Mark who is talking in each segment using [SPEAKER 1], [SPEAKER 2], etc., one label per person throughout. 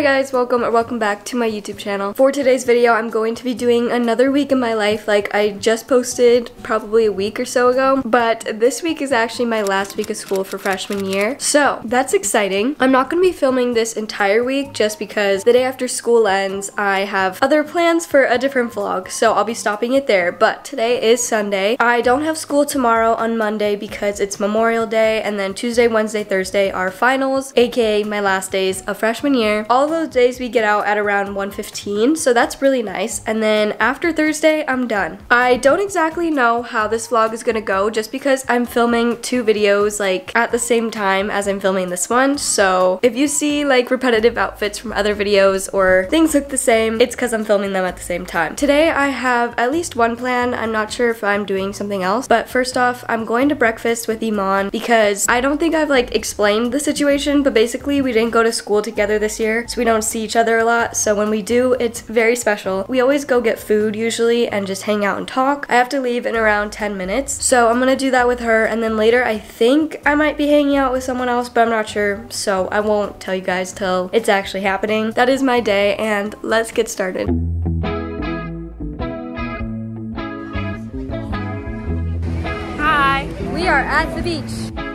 [SPEAKER 1] Hi guys, welcome or welcome back to my YouTube channel. For today's video, I'm going to be doing another week in my life like I just posted probably a week or so ago, but this week is actually my last week of school for freshman year. So that's exciting. I'm not going to be filming this entire week just because the day after school ends, I have other plans for a different vlog, so I'll be stopping it there. But today is Sunday. I don't have school tomorrow on Monday because it's Memorial Day, and then Tuesday, Wednesday, Thursday are finals, aka my last days of freshman year. All those days we get out at around 1.15, so that's really nice. And then after Thursday, I'm done. I don't exactly know how this vlog is gonna go just because I'm filming two videos like at the same time as I'm filming this one. So if you see like repetitive outfits from other videos or things look the same, it's because I'm filming them at the same time. Today I have at least one plan. I'm not sure if I'm doing something else, but first off, I'm going to breakfast with Iman because I don't think I've like explained the situation, but basically we didn't go to school together this year so we don't see each other a lot. So when we do, it's very special. We always go get food usually and just hang out and talk. I have to leave in around 10 minutes. So I'm gonna do that with her and then later I think I might be hanging out with someone else, but I'm not sure. So I won't tell you guys till it's actually happening. That is my day and let's get started.
[SPEAKER 2] Hi. We are at the beach.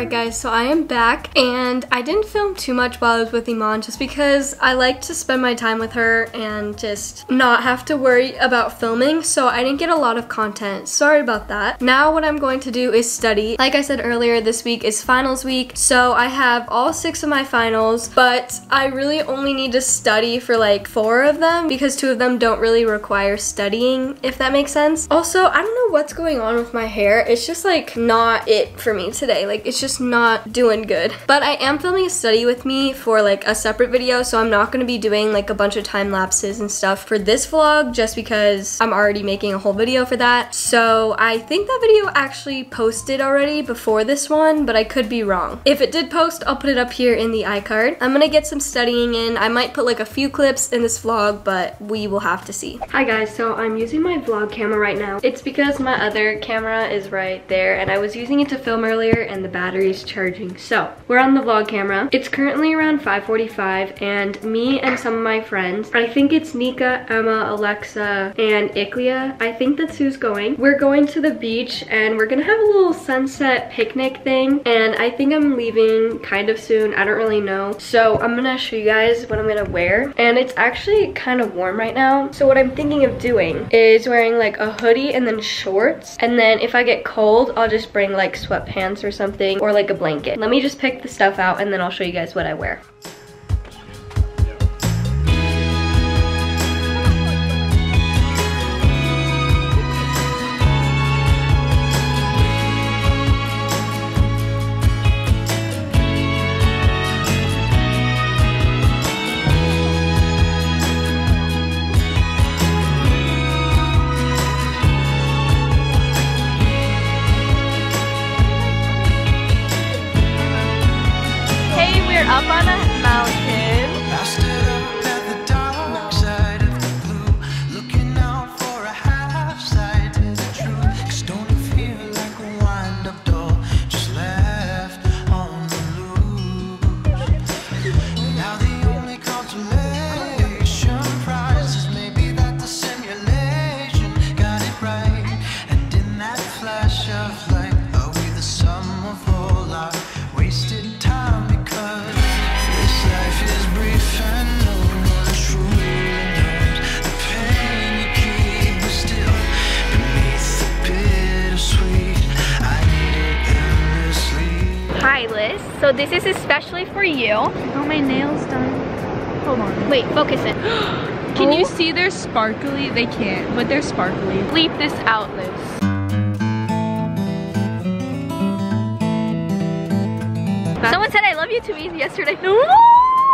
[SPEAKER 1] Alright guys, so I am back and I didn't film too much while I was with Iman just because I like to spend my time with her and just not have to worry about filming so I didn't get a lot of content. Sorry about that. Now what I'm going to do is study. Like I said earlier, this week is finals week so I have all six of my finals but I really only need to study for like four of them because two of them don't really require studying if that makes sense. Also, I don't know what's going on with my hair. It's just like not it for me today. Like it's just just not doing good. But I am filming a study with me for like a separate video, so I'm not gonna be doing like a bunch of time lapses and stuff for this vlog just because I'm already making a whole video for that. So I think that video actually posted already before this one, but I could be wrong. If it did post, I'll put it up here in the iCard. I'm gonna get some studying in. I might put like a few clips in this vlog, but we will have to see. Hi guys, so I'm using my vlog camera right now. It's because my other camera is right there and I was using it to film earlier and the battery battery's charging. So we're on the vlog camera. It's currently around 5.45 and me and some of my friends, I think it's Nika, Emma, Alexa, and Iklia. I think that's who's going. We're going to the beach and we're gonna have a little sunset picnic thing and I think I'm leaving kind of soon. I don't really know. So I'm gonna show you guys what I'm gonna wear and it's actually kind of warm right now. So what I'm thinking of doing is wearing like a hoodie and then shorts and then if I get cold, I'll just bring like sweatpants or something or like a blanket. Let me just pick the stuff out and then I'll show you guys what I wear.
[SPEAKER 2] So this is especially for you.
[SPEAKER 3] I got my nails done. Hold on.
[SPEAKER 2] Wait, focus it.
[SPEAKER 3] Can oh. you see they're sparkly? They can't, but they're sparkly.
[SPEAKER 2] Bleep this out, Liz. Someone said I love you too easy yesterday.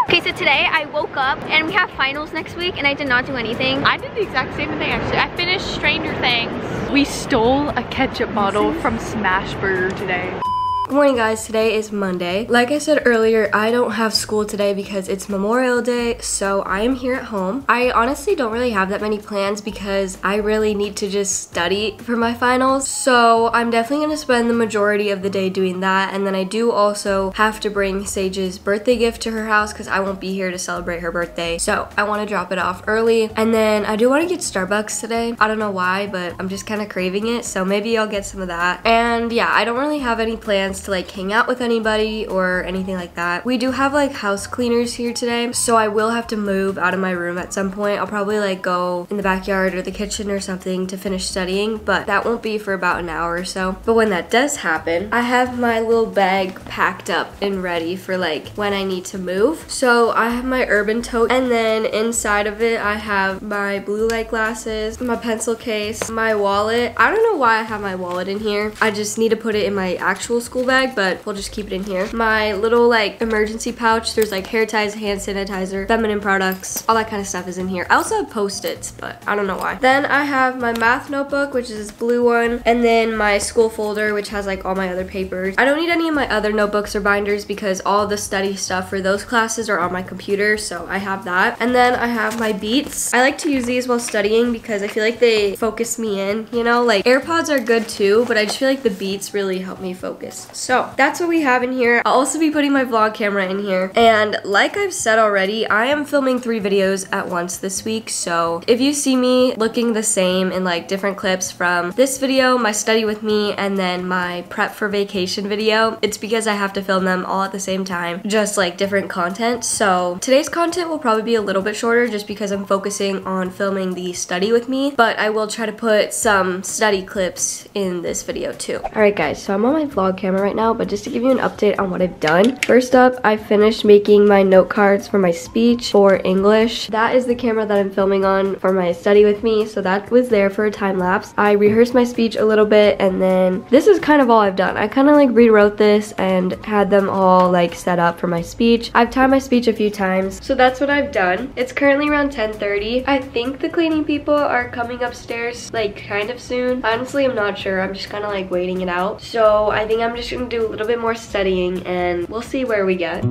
[SPEAKER 2] Okay, so today I woke up and we have finals next week and I did not do anything.
[SPEAKER 3] I did the exact same thing actually. I finished Stranger Things. We stole a ketchup bottle from Smashburger today.
[SPEAKER 1] Good morning guys, today is Monday. Like I said earlier, I don't have school today because it's Memorial Day, so I am here at home. I honestly don't really have that many plans because I really need to just study for my finals. So I'm definitely gonna spend the majority of the day doing that. And then I do also have to bring Sage's birthday gift to her house because I won't be here to celebrate her birthday. So I wanna drop it off early. And then I do wanna get Starbucks today. I don't know why, but I'm just kind of craving it. So maybe I'll get some of that. And yeah, I don't really have any plans plans to like hang out with anybody or anything like that. We do have like house cleaners here today, so I will have to move out of my room at some point. I'll probably like go in the backyard or the kitchen or something to finish studying, but that won't be for about an hour or so. But when that does happen, I have my little bag packed up and ready for like when I need to move. So I have my urban tote and then inside of it I have my blue light glasses, my pencil case, my wallet. I don't know why I have my wallet in here. I just need to put it in my actual school bag, but we'll just keep it in here. My little like emergency pouch, there's like hair ties, hand sanitizer, feminine products, all that kind of stuff is in here. I also have post-its, but I don't know why. Then I have my math notebook, which is this blue one, and then my school folder, which has like all my other papers. I don't need any of my other notebooks or binders because all the study stuff for those classes are on my computer, so I have that. And then I have my beats. I like to use these while studying because I feel like they focus me in, you know? Like AirPods are good too, but I just feel like the beats really help me focus. So that's what we have in here. I'll also be putting my vlog camera in here. And like I've said already, I am filming three videos at once this week. So if you see me looking the same in like different clips from this video, my study with me, and then my prep for vacation video, it's because I have to film them all at the same time, just like different content. So today's content will probably be a little bit shorter just because I'm focusing on filming the study with me, but I will try to put some study clips in this video too. All right guys, so I'm on my vlog camera right now, but just to give you an update on what I've done. First up, I finished making my note cards for my speech for English. That is the camera that I'm filming on for my study with me, so that was there for a time lapse. I rehearsed my speech a little bit, and then this is kind of all I've done. I kind of like rewrote this and had them all like set up for my speech. I've timed my speech a few times, so that's what I've done. It's currently around 10.30. I think the cleaning people are coming upstairs like kind of soon. Honestly, I'm not sure. I'm just kind of like waiting it out. So I think I'm just gonna do a little bit more studying and we'll see where we get.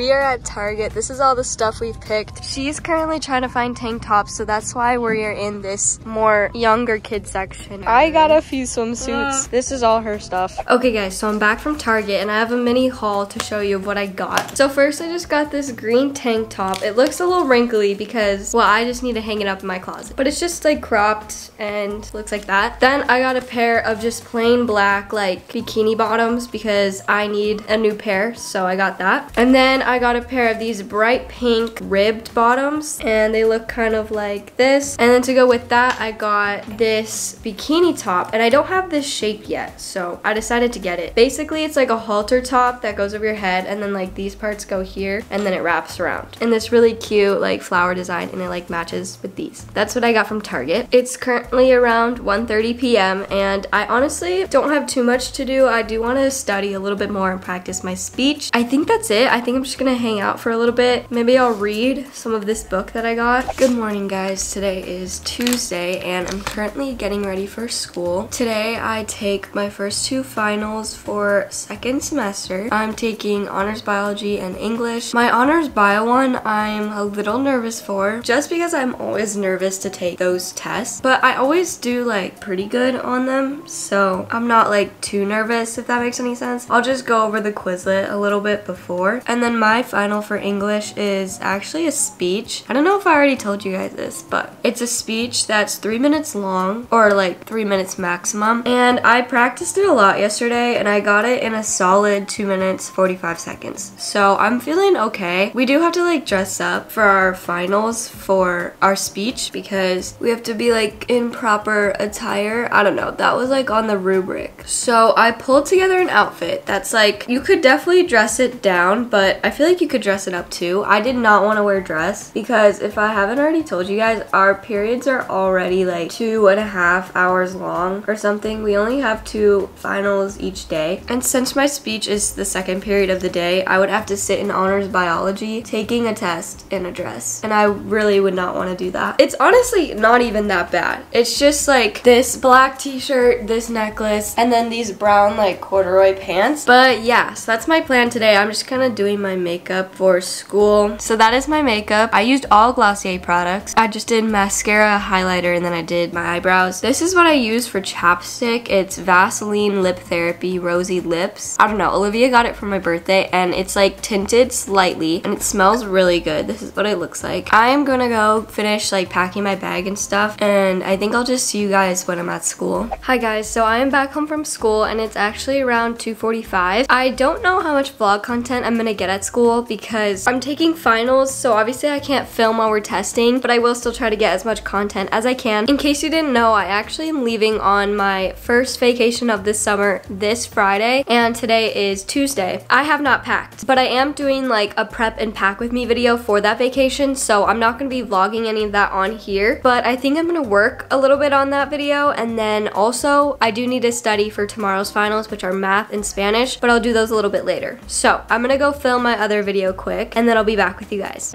[SPEAKER 1] We are at Target. This is all the stuff we've picked. She's currently trying to find tank tops, so that's why we're in this more younger kid section. I got a few swimsuits. Uh. This is all her stuff. Okay guys, so I'm back from Target and I have a mini haul to show you of what I got. So first I just got this green tank top. It looks a little wrinkly because, well, I just need to hang it up in my closet. But it's just like cropped and looks like that. Then I got a pair of just plain black like bikini bottoms because I need a new pair, so I got that. And then I got a pair of these bright pink ribbed bottoms and they look kind of like this. And then to go with that, I got this bikini top and I don't have this shape yet, so I decided to get it. Basically, it's like a halter top that goes over your head and then like these parts go here and then it wraps around. And this really cute like flower design and it like matches with these. That's what I got from Target. It's currently around 1.30 p.m. and I honestly don't have too much to do. I do want to study a little bit more and practice my speech. I think that's it. I think I'm just gonna hang out for a little bit. Maybe I'll read some of this book that I got. Good morning guys. Today is Tuesday and I'm currently getting ready for school. Today I take my first two finals for second semester. I'm taking honors biology and English. My honors bio one I'm a little nervous for just because I'm always nervous to take those tests but I always do like pretty good on them so I'm not like too nervous if that makes any sense. I'll just go over the Quizlet a little bit before and then my final for English is actually a speech. I don't know if I already told you guys this, but it's a speech that's three minutes long or like three minutes maximum. And I practiced it a lot yesterday and I got it in a solid two minutes, 45 seconds. So I'm feeling okay. We do have to like dress up for our finals for our speech because we have to be like in proper attire. I don't know. That was like on the rubric. So I pulled together an outfit that's like, you could definitely dress it down, but I I feel like you could dress it up too. I did not want to wear dress because if I haven't already told you guys, our periods are already like two and a half hours long or something. We only have two finals each day. And since my speech is the second period of the day, I would have to sit in honors biology taking a test in a dress. And I really would not want to do that. It's honestly not even that bad. It's just like this black t-shirt, this necklace, and then these brown like corduroy pants. But yeah, so that's my plan today. I'm just kind of doing my makeup for school. So that is my makeup. I used all Glossier products. I just did mascara, highlighter, and then I did my eyebrows. This is what I use for chapstick. It's Vaseline Lip Therapy Rosy Lips. I don't know, Olivia got it for my birthday and it's like tinted slightly and it smells really good. This is what it looks like. I am gonna go finish like packing my bag and stuff and I think I'll just see you guys when I'm at school. Hi guys, so I am back home from school and it's actually around 2.45. I don't know how much vlog content I'm gonna get at school because I'm taking finals so obviously I can't film while we're testing but I will still try to get as much content as I can. In case you didn't know, I actually am leaving on my first vacation of this summer this Friday and today is Tuesday. I have not packed but I am doing like a prep and pack with me video for that vacation so I'm not gonna be vlogging any of that on here but I think I'm gonna work a little bit on that video and then also I do need to study for tomorrow's finals which are math and Spanish but I'll do those a little bit later. So I'm gonna go film my other video quick and then I'll be back with you guys.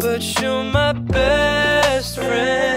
[SPEAKER 4] But you're my best friend.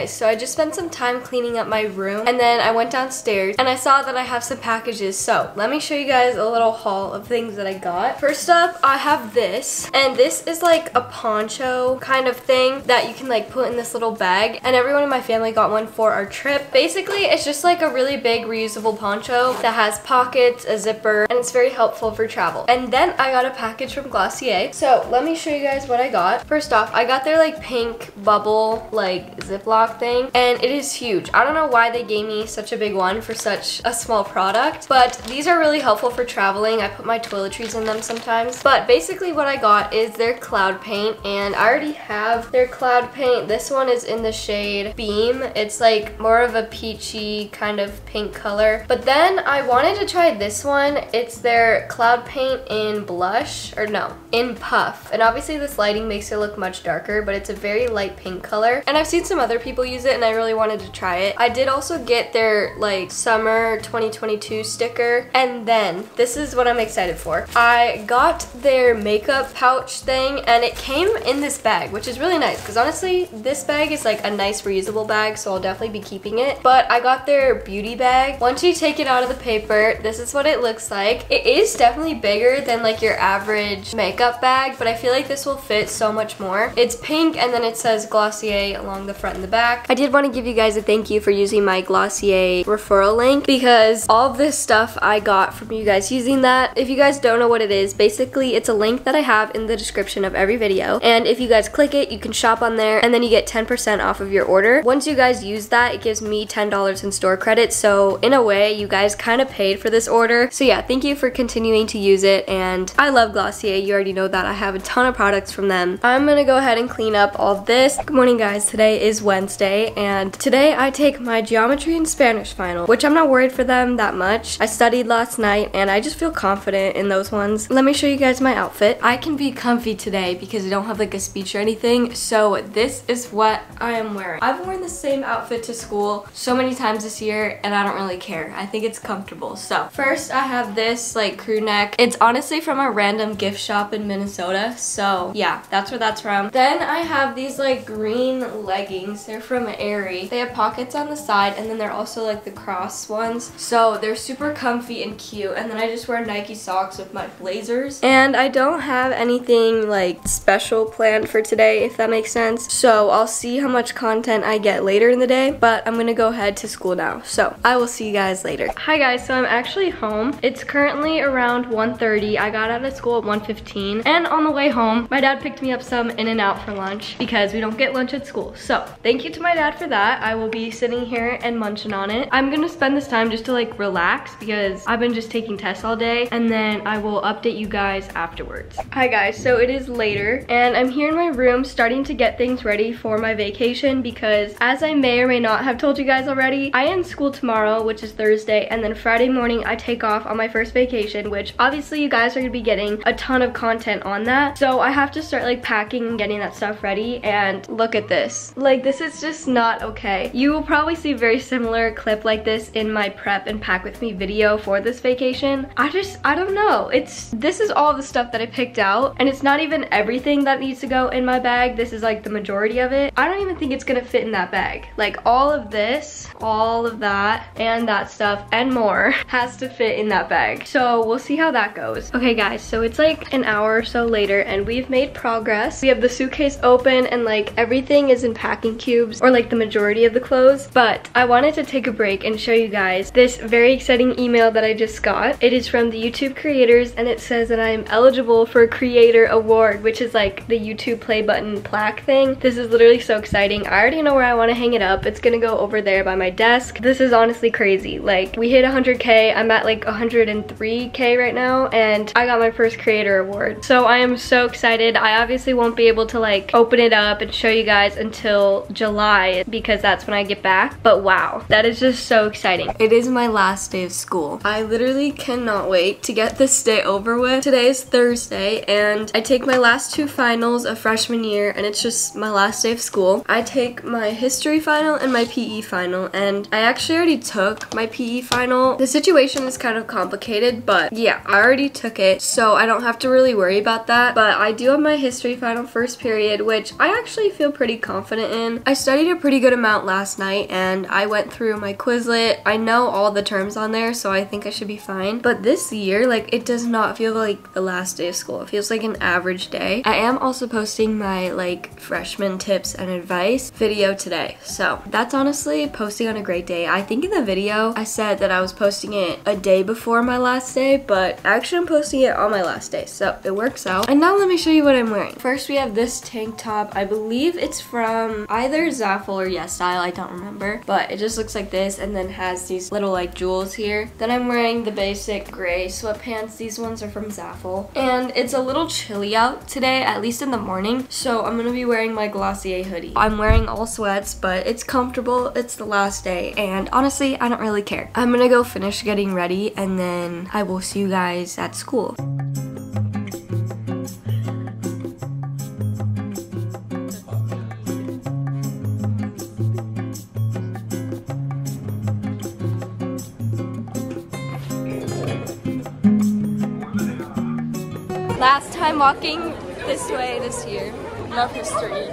[SPEAKER 1] Guys, so I just spent some time cleaning up my room and then I went downstairs and I saw that I have some packages. So let me show you guys a little haul of things that I got. First up, I have this and this is like a poncho kind of thing that you can like put in this little bag and everyone in my family got one for our trip. Basically, it's just like a really big reusable poncho that has pockets, a zipper, and it's very helpful for travel. And then I got a package from Glossier. So let me show you guys what I got. First off, I got their like pink bubble like Ziploc thing and it is huge. I don't know why they gave me such a big one for such a small product, but these are really helpful for traveling. I put my toiletries in them sometimes. But basically what I got is their cloud paint and I already have their cloud paint. This one is in the shade Beam. It's like more of a peachy kind of pink color. But then I wanted to try this one. It's their cloud paint in blush, or no, in puff. And obviously this lighting makes it look much darker, but it's a very light pink color. And I've seen some other people use it and I really wanted to try it. I did also get their like summer 2022 sticker. And then this is what I'm excited for. I got their makeup pouch thing and it came in this bag, which is really nice because honestly, this bag is like a nice reusable bag, so I'll definitely be keeping it. But I got their beauty bag. Once you take it out of the paper, this is what it looks like. It is definitely bigger than like your average makeup bag, but I feel like this will fit so much more. It's pink and then it says Glossier along the front and the back. I did want to give you guys a thank you for using my Glossier referral link because all this stuff I got from you guys using that. If you guys don't know what it is, basically it's a link that I have in the description of every video. And if you guys click it, you can shop on there and then you get 10% off of your order. Once you guys use that, it gives me $10 in store credit. So in a way, you guys kind of paid for this order. So yeah, thank you for continuing to use it. And I love Glossier. You already know that. I have a ton of products from them. I'm gonna go ahead and clean up all this. Good morning guys. Today is Wednesday and today I take my geometry and Spanish final, which I'm not worried for them that much. I studied last night and I just feel confident in those ones. Let me show you guys my outfit. I can be comfy today because I don't have like a speech or anything. So this is what I am wearing. I've worn the same outfit to school so many times this year and I don't really care. I think it's comfortable. So first I have this like crew neck. It's honestly from a random gift shop in Minnesota. So yeah, that's where that's from. Then I have these like green leggings. They're from Aerie. They have pockets on the side and then they're also like the cross ones. So they're super comfy and cute. And then I just wear Nike socks with my blazers. And I don't have anything like special planned for today, if that makes sense. So I'll see how much content I get later in the day, but I'm gonna go head to school now. So I will see you guys later. Hi guys, so I'm actually home. It's currently around 1.30. I got out of school at 1.15 and on the way home, my dad picked me up some In-N-Out for lunch because we don't get lunch at school. So thank you to my dad for that. I will be sitting here and munching on it. I'm gonna spend this time just to like relax because I've been just taking tests all day and then I will update you guys afterwards. Hi guys, so it is later and I'm here in my room starting to get things ready for my vacation because as I may or may not have told you guys already, I end school tomorrow, which is Thursday, and then Friday morning I take off on my first vacation, which obviously you guys are gonna be getting a ton of content on that. So I have to start like packing and getting that stuff ready and look at this. Like this is just not okay. You will probably see a very similar clip like this in my prep and pack with me video for this vacation. I just, I don't know. It's, this is all the stuff that I picked out and it's not even everything that needs to go in my bag. This is like the majority of it. I don't even think it's gonna fit in that bag. Like all of this, all of that, and that stuff and more has to fit in that bag. So we'll see how that goes. Okay guys, so it's like an hour or so later and we've made progress. We have the suitcase open and like everything is in packing cubes or like the majority of the clothes. But I wanted to take a break and show you guys this very exciting email that I just got. It is from the YouTube creators and it says that I am eligible for a creator award, which is like the YouTube play button plaque thing. This is literally so exciting. I already know where I want to hang it up. It's gonna go over there by my desk. This is honestly crazy. Like we hit 100k. I'm at like 103k right now and I got my first creator award. So I am so excited. I obviously won't be able to like open it up and show you guys until July because that's when I get back. But wow, that is just so exciting. It is my last day of school. I literally cannot wait to get this day over with. Today is Thursday and I take my last two finals of freshman year and it's just my last day of school. I take my history final and my PE final and I actually already took my PE final. The situation is kind of complicated but yeah, I already took it so I don't have to really worry about that but I do have my history final first period which I actually feel pretty confident in. I studied a pretty good amount last night and I went through my Quizlet. I know all the terms on there so I think I should be fine but this year like it does not feel like the last day of school. It feels like an average day. I am also posting my like freshman tips and advice video today so that's honestly posting on a great day. I think in the video I said that I was posting it a day before my last day but actually I'm posting it on my last day so it works out. And now let me show you what I'm wearing. First we have this tank top. I believe it's from either Zaful or Yes Style, I don't remember. But it just looks like this and then has these little like jewels here. Then I'm wearing the basic gray sweatpants. These ones are from Zaful. And it's a little chilly out today, at least in the morning. So I'm gonna be wearing my Glossier hoodie. I'm wearing all sweats, but it's comfortable. It's the last day. And honestly, I don't really care. I'm gonna go finish getting ready and then I will see you guys at school. Last time walking this way this year. Love history.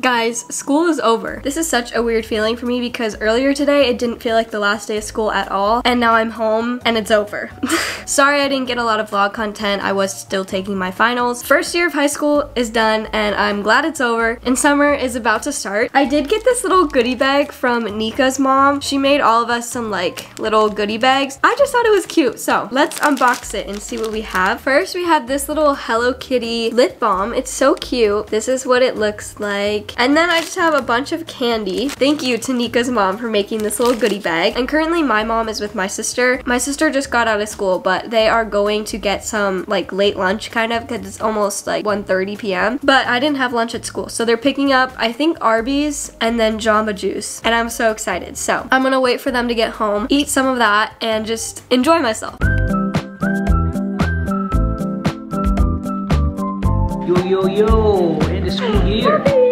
[SPEAKER 1] Guys, school is over. This is such a weird feeling for me because earlier today it didn't feel like the last day of school at all and now I'm home and it's over. Sorry I didn't get a lot of vlog content. I was still taking my finals. First year of high school is done and I'm glad it's over and summer is about to start. I did get this little goodie bag from Nika's mom. She made all of us some like little goodie bags. I just thought it was cute. So let's unbox it and see what we have. First we have this little Hello Kitty lip balm. It's so cute. This is what it looks like. And then I just have a bunch of candy. Thank you to Nika's mom for making this little goodie bag. And currently my mom is with my sister. My sister just got out of school, but they are going to get some like late lunch kind of because it's almost like 1.30 p.m. But I didn't have lunch at school. So they're picking up, I think Arby's and then Jamba Juice. And I'm so excited. So I'm gonna wait for them to get home, eat some of that, and just enjoy myself.
[SPEAKER 5] Yo, yo, yo, end of school year.